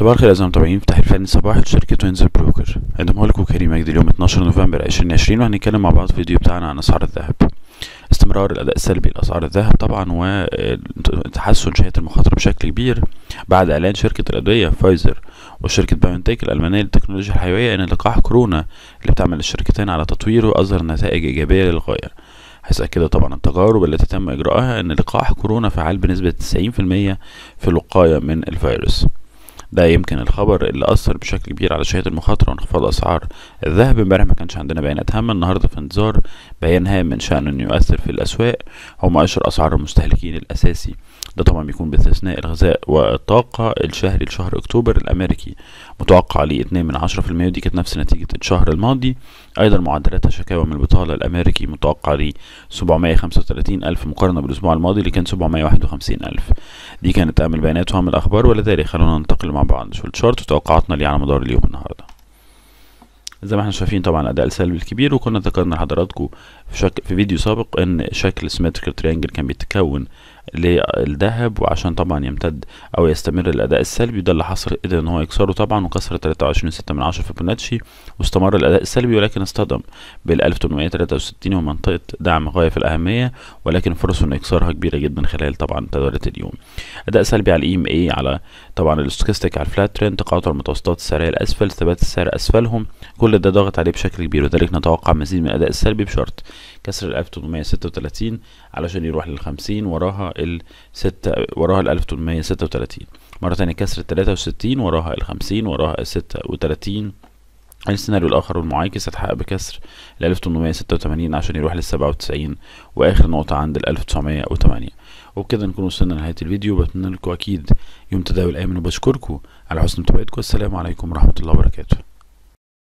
صباح الخير أعزائي المتابعين. في تحليل فني شركة Windsor Brokers قدمه لكم كريم مجدي اليوم 12 نوفمبر 2020 وهنتكلم مع بعض في بتاعنا عن أسعار الذهب. استمرار الأداء السلبي لأسعار الذهب طبعا وتحسن شهية المخاطرة بشكل كبير. بعد إعلان شركة الأدوية فايزر وشركة بايونتيك الألمانية للتكنولوجيا الحيوية إن لقاح كورونا اللي بتعمل الشركتين على تطويره أظهر نتائج إيجابية للغاية. حيث أكد طبعا التجارب التي تم إجراءها أن لقاح كورونا فعال بنسبة 90% في الوقاية من الفيروس. ده يمكن الخبر اللي أثر بشكل كبير على شهية المخاطرة وانخفاض أسعار الذهب امبارح ما كانش عندنا بيانات هامة. النهاردة في انتظار بيان هام من شأن إنه يؤثر في الأسواق هو مؤشر أسعار المستهلكين الأساسي. ده طبعا بيكون باستثناء الغذاء والطاقة الشهري لشهر أكتوبر الأمريكي. متوقع ليه اتنين من عشرة في المية ودي كانت نفس نتيجة الشهر الماضي. أيضا معدلات الشكاوى من البطالة الأمريكي متوقع خمسة وتلاتين ألف مقارنة بالأسبوع الماضي اللي كان سبعمية واحد وخمسين ألف. دي كانت أهم البيانات وأهم الأخبار ولذلك خلونا ننتقل مع بعض نشوف ال chart وتوقعاتنا ليه على مدار اليوم النهارده زي ما إحنا شايفين طبعا الأداء السلبي الكبير وكنا ذكرنا لحضراتكم في. في فيديو سابق إن شكل symmetrical triangle كان بيتكون للذهب وعشان طبعا يمتد أو يستمر الأداء السلبي ده اللي حصل قدر إن هو يكسره طبعا وكسر 23.6 من عشرة فيبوناتشي واستمر الأداء السلبي ولكن اصطدم بال 1863 ومنطقة دعم غاية في الأهمية ولكن فرصه انه يكسرها كبيرة جدا خلال طبعا تداولات اليوم. أداء سلبي على ال EMA على طبعا ال stochastic على ال flat trend تقاطع المتوسطات السعرية الأسفل ثبات السعر أسفلهم كل ده ضاغط عليه بشكل كبير وذلك نتوقع مزيد من الأداء السلبي بشرط كسر ال 1836 علشان يروح لل 50 وراها ال 6 وراها ال 1836 مرة تانية كسر ال 63 وراها ال 50 وراها ال 36 السيناريو الآخر والمعاكس هتحقق بكسر ال 1886 عشان يروح لل 97 وآخر نقطة عند ال 1908 وبكده نكون وصلنا لنهاية الفيديو بتمنى لكم أكيد يوم تداول آمن وبشكركم على حسن متابعتكم. السلام عليكم ورحمة الله وبركاته.